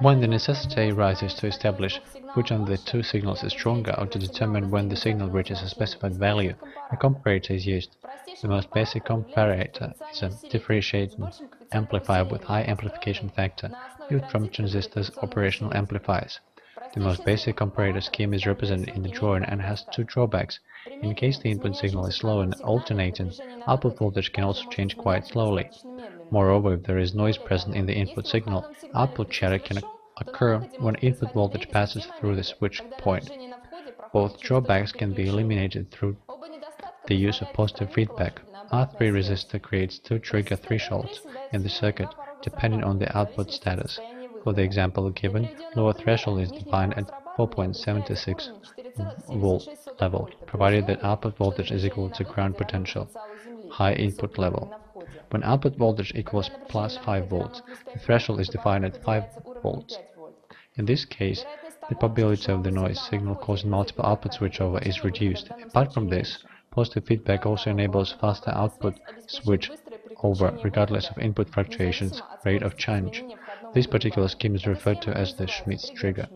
When the necessity arises to establish which of the two signals is stronger or to determine when the signal reaches a specified value, a comparator is used. The most basic comparator is a differentiating amplifier with high amplification factor, used from transistors operational amplifiers. The most basic comparator scheme is represented in the drawing and has two drawbacks. In case the input signal is slow and alternating, output voltage can also change quite slowly. Moreover, if there is noise present in the input signal, output chatter can occur when input voltage passes through the switch point. Both drawbacks can be eliminated through the use of positive feedback. R3 resistor creates two trigger thresholds in the circuit, depending on the output status. For the example given, lower threshold is defined at 4.76 volt level, provided that output voltage is equal to ground potential, high input level. When output voltage equals plus 5 volts, the threshold is defined at 5 volts. In this case, the probability of the noise signal causing multiple output switchover is reduced. Apart from this, positive feedback also enables faster output switch over regardless of input fluctuations rate of change. This particular scheme is referred to as the Schmitt trigger.